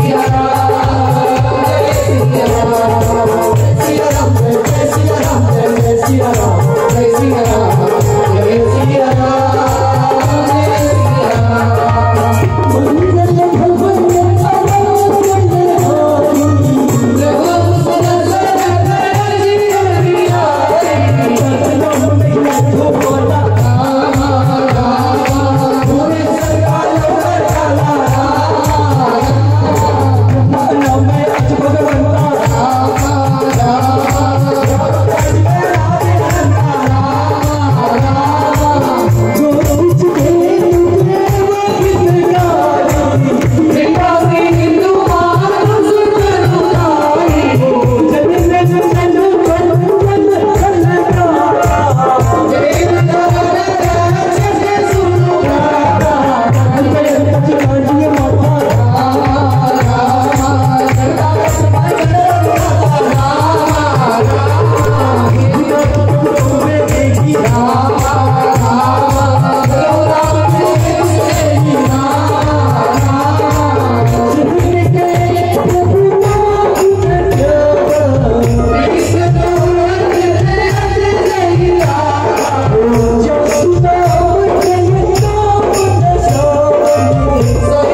Gracias. Lord.